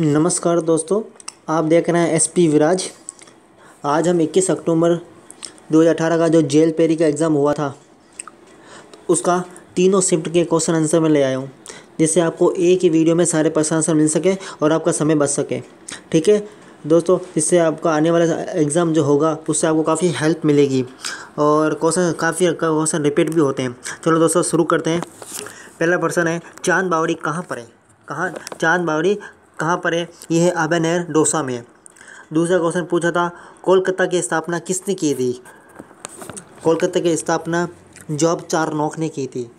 नमस्कार दोस्तों, आप देख रहे हैं एस पी विराज। आज हम 21 अक्टूबर 2018 का जो जेल पेरी का एग्ज़ाम हुआ था, उसका तीनों शिफ्ट के क्वेश्चन आंसर में ले आया हूँ, जिससे आपको एक ही वीडियो में सारे प्रश्न आंसर मिल सके और आपका समय बच सके। ठीक है? दोस्तों, इससे आपका आने वाला एग्ज़ाम जो होगा, उससे आपको काफ़ी हेल्प मिलेगी और क्वेश्चन, काफ़ी क्वेश्चन रिपीट भी होते हैं। चलो दोस्तों, शुरू करते हैं। पहला प्रश्न है, चाँद बावड़ी कहाँ पर है? कहाँ, चाँद बावड़ी कहाँ पर है? ये है आबेनर, डोसा में। दूसरा क्वेश्चन पूछा था, कोलकाता की स्थापना किसने की थी? कोलकाता की स्थापना जॉब चारनॉक ने की थी।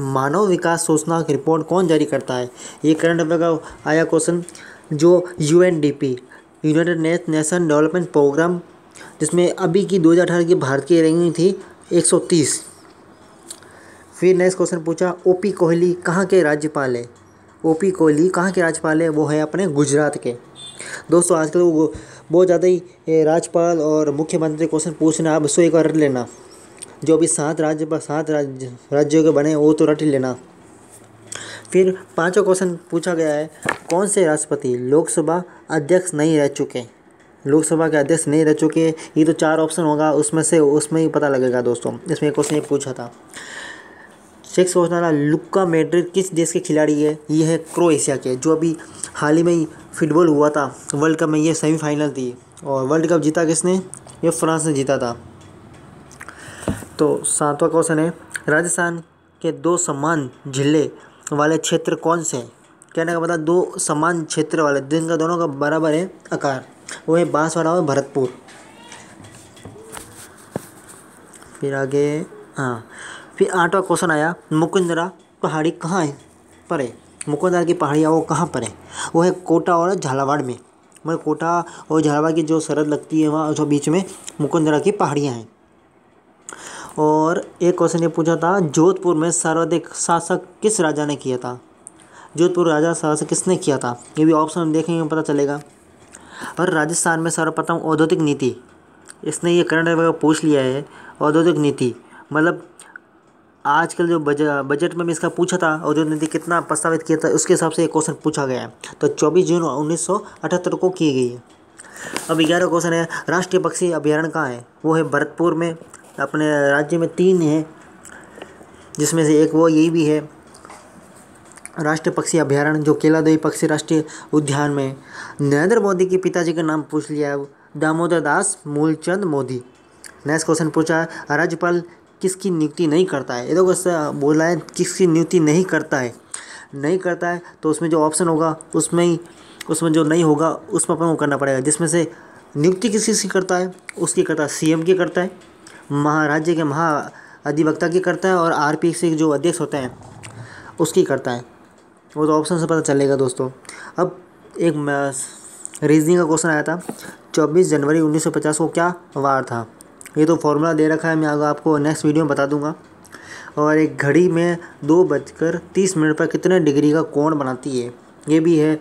मानव विकास सूचना रिपोर्ट कौन जारी करता है? ये करंट अफेयर का आया क्वेश्चन जो U N D P united nation development programme जिसमें अभी की 2018 की भारत की रैंकिंग थी 130 फिर नेक्स्ट क्वेश्चन पूछा, ओपी कोहली कहाँ के राज्यपाल है? ओपी कोहली, कहाँ के राज्यपाल है? वो है अपने गुजरात के। दोस्तों, आजकल वो बहुत ज़्यादा ही राज्यपाल और मुख्यमंत्री क्वेश्चन पूछना आप उसको एक बार रट लेना। जो भी सात राज्य पर, सात राज्य, राज्यों के बने वो तो रट लेना। फिर पांचवा क्वेश्चन पूछा गया है, कौन से राष्ट्रपति लोकसभा अध्यक्ष नहीं रह चुके? लोकसभा के अध्यक्ष नहीं रह चुके, ये तो चार ऑप्शन होगा, उसमें से, उसमें ही पता लगेगा दोस्तों। इसमें क्वेश्चन ये पूछा था सिक्स क्वेश्चन वाला लुक्का मेड्रिड किस देश के खिलाड़ी है? ये है क्रोएशिया के, जो अभी हाल ही में ही फुटबॉल हुआ था, वर्ल्ड कप में ये सेमीफाइनल थी। और वर्ल्ड कप जीता किसने? ये फ्रांस ने जीता था। तो सातवां क्वेश्चन है, राजस्थान के दो समान ज़िले वाले क्षेत्र कौन से हैं? कहने का मतलब दो समान क्षेत्र वाले, जिनका दोनों का बराबर है आकार, वो है बांसवाड़ा और भरतपुर। फिर आगे हाँ फिर आठवां क्वेश्चन आया, मुकुंदरा, पहाड़ी कहाँ है? पर। है मुकुंदरा की पहाड़ियाँ वो कहाँ पर? है वो है कोटा और झालावाड़ में। मतलब कोटा और झालावाड़ की जो सरहद लगती है वहाँ, जो बीच में, मुकुंदरा की पहाड़ियाँ हैं। और एक क्वेश्चन ये पूछा था, जोधपुर में सर्वाधिक शासक किस राजा ने किया था? जोधपुर राजा शासक किसने किया था? ये भी ऑप्शन देखेंगे, पता चलेगा। और राजस्थान में सर्वप्रथम औद्योगिक नीति। इसने ये करंट पूछ लिया है, औद्योगिक नीति। मतलब आजकल जो बजट में भी इसका पूछा था और जो नीति कितना प्रस्तावित किया था, उसके हिसाब से एक क्वेश्चन पूछा गया है। तो 24 जून उन्नीस सौ अठहत्तर को की गई है। अब ग्यारह क्वेश्चन है, राष्ट्रीय पक्षी अभ्यारण्य कहाँ है? वो है भरतपुर में, अपने राज्य में तीन है, जिसमें से एक वो यही भी है, राष्ट्रीय पक्षी अभ्यारण्य, जो केलादेवी पक्षी राष्ट्रीय उद्यान में नरेंद्र मोदी के पिताजी का नाम पूछ लिया है दामोदर दास मूलचंद मोदी। नेक्स्ट क्वेश्चन पूछा, राज्यपाल किसकी नियुक्ति नहीं करता है? ये देखो बोला है, किसकी नियुक्ति नहीं करता है। नहीं करता है तो उसमें जो ऑप्शन होगा, उसमें ही, उसमें जो नहीं होगा, उसमें अपन को करना पड़ेगा। जिसमें से नियुक्ति किस किसकी करता है, उसकी करता है सीएम की करता है, महाराज्य के महा अधिवक्ता की करता है और आर पी से जो अध्यक्ष होते हैं, उसकी करता है। वो तो ऑप्शन से पता चलेगा दोस्तों। अब एक रीजनिंग का क्वेश्चन आया था। 24 जनवरी 1950 को क्या वार था? ये तो फॉर्मूला दे रखा है, मैं आगे आपको नेक्स्ट वीडियो में बता दूँगा। और एक घड़ी में दो बजकर तीस मिनट पर कितने डिग्री का कोण बनाती है, ये भी है।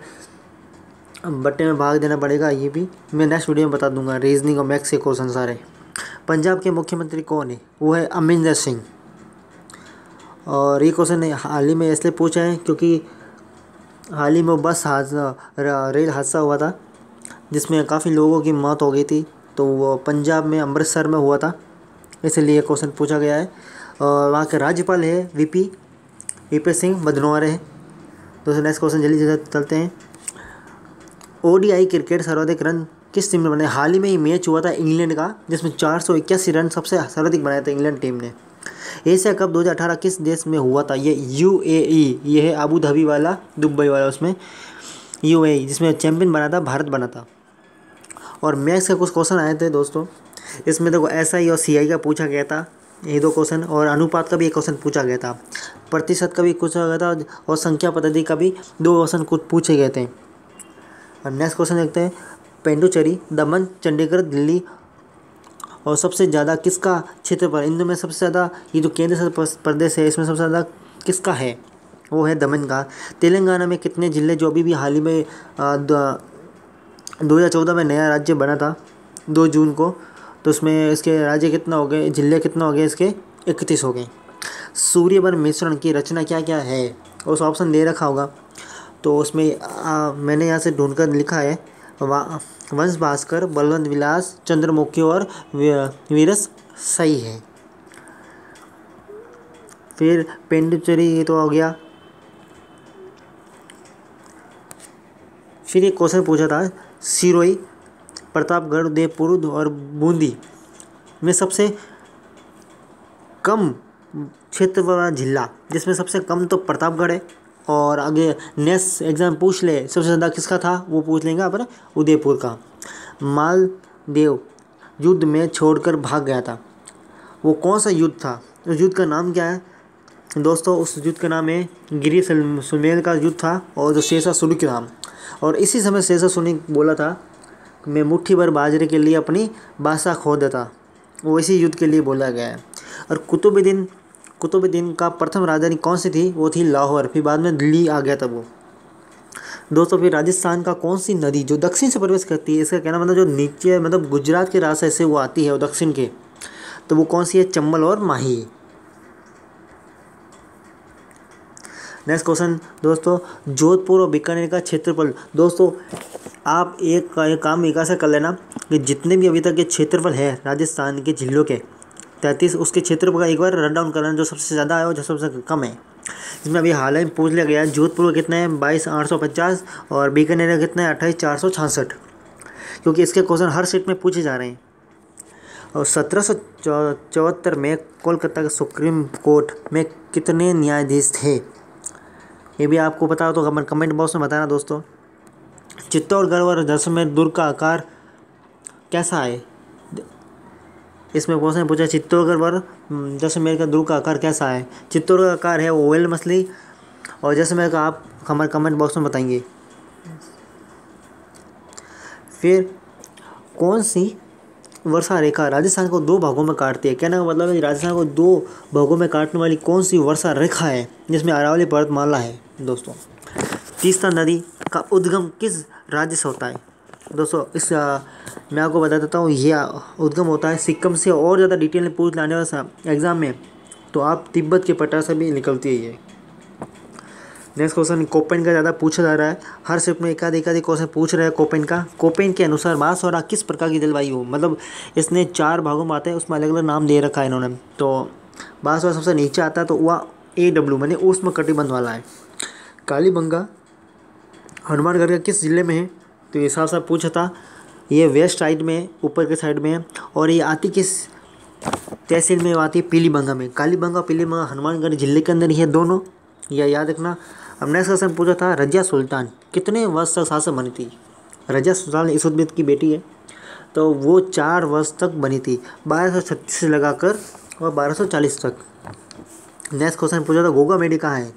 बट्टे में भाग देना पड़ेगा, ये भी मैं नेक्स्ट वीडियो में बता दूँगा रीजनिंग और मैक्स के क्वेश्चन सारे। पंजाब के मुख्यमंत्री कौन है? वो है अमरिंदर सिंह। और ये क्वेश्चन हाल ही में इसलिए पूछा है, क्योंकि हाल ही में बस हादसा रेल हादसा हुआ था, जिसमें काफ़ी लोगों की मौत हो गई थी। तो वो पंजाब में, अमृतसर में हुआ था। इसलिए क्वेश्चन पूछा गया है। और वहाँ के राज्यपाल है वीपी वीपी सिंह बदनौर है। दोस्तों नेक्स्ट क्वेश्चन जल्दी से चलते हैं। ओडीआई क्रिकेट सर्वाधिक रन किस टीम ने बनाए? हाल ही में ही मैच हुआ था इंग्लैंड का, जिसमें चार सौ इक्यासी रन सबसे सर्वाधिक बनाए थे इंग्लैंड टीम ने। एशिया कप 2018 किस देश में हुआ था? ये यूएई ये है अबू धाबी वाला दुबई वाला उसमें। यूएई जिसमें चैंपियन बना था, भारत बना था। और मैथ्स के कुछ क्वेश्चन आए थे दोस्तों। इसमें देखो एस आई और सी आई का पूछा गया था। ये दो क्वेश्चन और अनुपात का भी एक क्वेश्चन पूछा गया था। प्रतिशत का भी पूछा गया था और संख्या पद्धति का भी दो क्वेश्चन कुछ पूछे गए थे। और नेक्स्ट क्वेश्चन देखते हैं। पेंडुचेरी दमन, चंडीगढ़, दिल्ली और सबसे ज़्यादा किसका क्षेत्र पर इन में सबसे ज़्यादा, ये जो केंद्र शासित प्रदेश है, इसमें सबसे ज़्यादा किसका है? वो है दमन का। तेलंगाना में कितने ज़िले जो अभी भी हाल ही में 2014 में नया राज्य बना था दो जून को। तो उसमें इसके राज्य कितना हो गए ज़िले कितना हो गए इसके इकतीस हो गए। सूर्यवन मिश्रण की रचना क्या क्या है उस ऑप्शन दे रखा होगा। तो उसमें आ, मैंने यहाँ से ढूंढ कर लिखा है वंश भास्कर बलवंत विलास चंद्रमुखी और वीरस सही है। फिर पेंडुचेरी तो हो गया। फिर एक क्वेश्चन पूछा था सिरोई प्रतापगढ़ उदयपुर और बूंदी में सबसे कम क्षेत्र वाला जिला। जिसमें सबसे कम तो प्रतापगढ़ है और आगे नेक्स्ट एग्ज़ाम पूछ ले, सबसे ज़्यादा किसका था वो पूछ लेंगे अपना, उदयपुर का। मालदेव युद्ध में छोड़कर भाग गया था। वो कौन सा युद्ध था? उस युद्ध का नाम क्या है? दोस्तों, उस युद्ध का नाम है गिरी सुमेल का युद्ध था और जो शेषा सुनी था। और इसी समय शेषा सुनी बोला था, मैं मुट्ठी भर बाजरे के लिए अपनी बासा खो देता। वो इसी युद्ध के लिए बोला गया है। और कुतुबुद्दीन कुतुबुद्दीन का प्रथम राजधानी कौन सी थी? वो थी लाहौर। फिर बाद में दिल्ली आ गया था वो। दोस्तों, फिर राजस्थान का कौन सी नदी जो दक्षिण से प्रवेश करती है? इसका कहना मतलब जो नीचे मतलब गुजरात के रास्ते से वो आती है, वो दक्षिण के। तो वो कौन सी है? चंबल और माही। नेक्स्ट क्वेश्चन दोस्तों जोधपुर और बीकानेर का क्षेत्रफल। दोस्तों आप एक, काम एक ऐसा कर लेना कि जितने भी अभी तक के क्षेत्रफल है राजस्थान के जिलों के तैंतीस उसके क्षेत्रफल का एक बार रन डाउन करना जो सबसे ज़्यादा है और जो सबसे कम है। इसमें अभी हाल ही में पूछ लिया गया है जोधपुर का कितना है? बाईस आठ सौ पचास और बीकानेर का कितना है? अट्ठाईस चार सौ छियासठ क्योंकि इसके क्वेश्चन हर सीट में पूछे जा रहे हैं। और सत्रह सौ चौहत्तर में कोलकाता के सुप्रीम कोर्ट में कितने न्यायाधीश थे? ये भी आपको पता हो तो कमेंट बॉक्स में बताना दोस्तों। चित्तौड़गढ़ और जैसलमेर दुर्ग का आकार कैसा है? इसमें क्वेश्चन पूछा चित्तौड़गढ़ वर जैसलमेर का दुर्ग का आकार कैसा है? चित्तौड़ का आकार है ओवल मछली और जैसलमेर का आप हमारे कमेंट बॉक्स में बताएँगे। फिर, कौन सी वर्षा रेखा राजस्थान को दो भागों में काटती है। कहने का मतलब है राजस्थान को दो भागों में काटने वाली कौन सी वर्षा रेखा है जिसमें अरावली पर्वतमाला है? दोस्तों तीस्ता नदी का उद्गम किस राज्य से होता है? दोस्तों इस आ, मैं आपको बता देता हूँ ये उद्गम होता है सिक्किम से। और ज़्यादा डिटेल में पूछ लाने वाला एग्ज़ाम में तो आप तिब्बत के पटा से भी निकलती है ये। नेक्स्ट क्वेश्चन कोपेन का ज़्यादा पूछा जा रहा है। हर शिफ्ट में एकाध एकाधिक क्वेश्चन पूछ रहे हैं कोपेन का। कोपेन के अनुसार बांसवाड़ा किस प्रकार की जलवायु? मतलब इसने चार भागों में आते हैं, उसमें अलग अलग नाम दे रखा है इन्होंने। तो बांसवाड़ा सबसे नीचे आता है तो वह ए डब्ल्यू मैंने उसमें कटिबंध वाला है। कालीबंगा, हनुमानगढ़ का किस ज़िले में है? तो ये साफ़ साफ़ पूछा था। ये वेस्ट साइड में, ऊपर के साइड में है। और ये आती किस तहसील में, आती है पीलीबंगा में। कालीबंगा, पीलीबंगा, हनुमानगढ़ ज़िले के अंदर ही है दोनों। यह याद रखना अब नेक्स्ट क्वेश्चन पूछा था, रजिया सुल्तान कितने वर्ष तक शासन बनी थी? रजिया सुल्तान ईसुद्दीन की बेटी है। तो वो चार वर्ष तक बनी थी। बारह सौ छत्तीस से लगाकर और बारह सौ चालीस तक। नेक्स्ट क्वेश्चन पूछा था गोगा मेडी कहाँ है?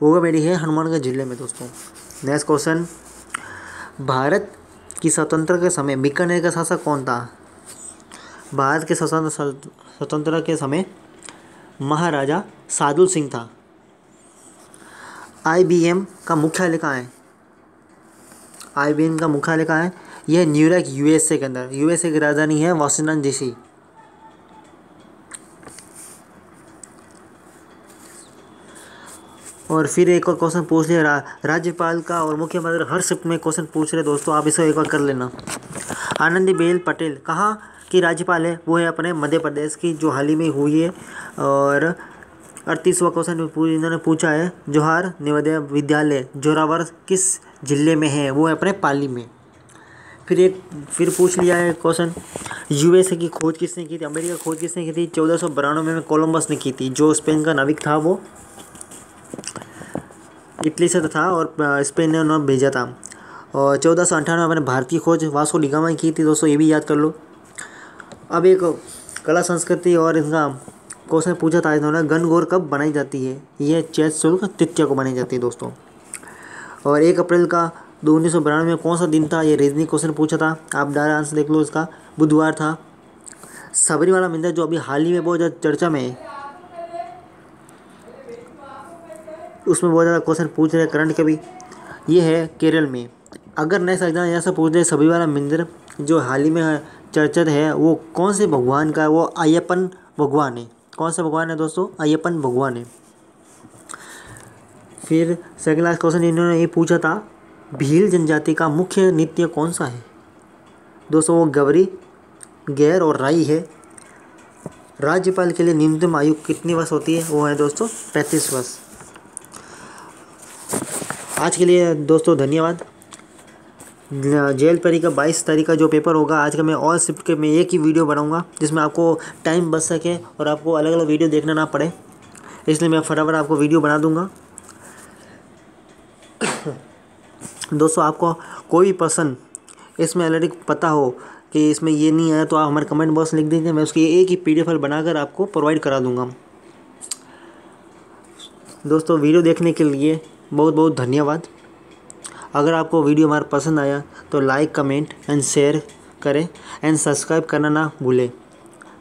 गोगा मेडी है हनुमानगढ़ ज़िले में, दोस्तों। नेक्स्ट क्वेश्चन भारत की स्वतंत्रता के समय बीकानेर का शासक कौन था? भारत के स्वतंत्र स्वतंत्रता के समय महाराजा सादुल सिंह था। आईबीएम का मुख्यालय कहाँ है। आईबीएम का मुख्यालय कहाँ है। यह न्यूयॉर्क यूएसए के अंदर। यूएसए की राजधानी है वाशिंगटन डीसी और फिर एक और क्वेश्चन पूछ लिया रा, राज्यपाल का और मुख्यमंत्री हर शिफ्ट में क्वेश्चन पूछ रहे दोस्तों आप इसको एक बार कर लेना। आनंदीबेन पटेल कहाँ की राज्यपाल है वो है अपने मध्य प्रदेश की जो हाल ही में हुई है और अड़तीसवा क्वेश्चन इन्होंने पूछा है, जोहार नवोदय विद्यालय, जोरावर किस ज़िले में है? वो है अपने पाली में। फिर एक, फिर पूछ लिया है क्वेश्चन, यूएसए की खोज किसने की थी? अमेरिका खोज किसने की थी? चौदह सौ में कोलंबस ने की थी। जो स्पेन का नाविक था वो, इटली से था और स्पेन ने उन्होंने भेजा था। और चौदह सौ अट्ठानवे में भारतीय खोज वास्को डिगामा की थी। दोस्तों, ये भी याद कर लो। अब एक कला संस्कृति और इनका क्वेश्चन पूछा था इन्होंने गनगौर कब बनाई जाती है? यह चैत शुल्क तृतीय को बनाई जाती है, दोस्तों। और एक अप्रैल का दो उन्नीस सौ बानवे में कौन सा दिन था? ये रीजनिंग क्वेश्चन पूछा था। आप डायरेक्ट आंसर देख लो इसका। बुधवार था। सबरीवाला मंदिर जो अभी हाल ही में बहुत ज़्यादा चर्चा में है, उसमें बहुत ज़्यादा क्वेश्चन पूछ रहे हैं करंट के भी। ये है केरल में। अगर नेक्स्ट एग्ज़ाम ऐसा पूछ रहे सभी वाला मंदिर जो हाल ही में चर्चित है, वो कौन से भगवान का है? वो अयप्पन भगवान है। कौन सा भगवान है दोस्तों? अयपन भगवान है। फिर सेकेंड लास्ट क्वेश्चन इन्होंने ये पूछा था, भील जनजाति का मुख्य नृत्य कौन सा है? दोस्तों, वो गवरी, गैर और राई है। राज्यपाल के लिए न्यूनतम आयु कितनी वर्ष होती है? वो है दोस्तों, पैंतीस वर्ष। आज के लिए दोस्तों धन्यवाद। जेल परी का बाईस तारीख का जो पेपर होगा, आज का मैं ऑल शिफ्ट के मैं एक ही वीडियो बनाऊँगा, जिसमें आपको टाइम बच सके और आपको अलग अलग वीडियो देखना ना पड़े। इसलिए मैं फटाफट आपको वीडियो बना दूँगा। दोस्तों, आपको कोई भी पर्सन इसमें ऑलरेडी पता हो कि इसमें ये नहीं आया तो आप हमारे कमेंट बॉक्स लिख दीजिए, मैं उसकी एक ही पी डी बनाकर आपको प्रोवाइड करा दूँगा। दोस्तों वीडियो देखने के लिए बहुत बहुत धन्यवाद। अगर आपको वीडियो हमारा पसंद आया तो लाइक कमेंट एंड शेयर करें एंड सब्सक्राइब करना ना भूलें,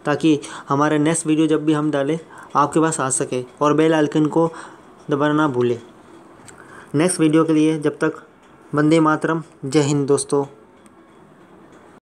ताकि हमारे नेक्स्ट वीडियो जब भी हम डालें, आपके पास आ सके और बेल आइकन को दबाना ना भूलें। नेक्स्ट वीडियो के लिए जब तक, वंदे मातरम, जय हिंद दोस्तों।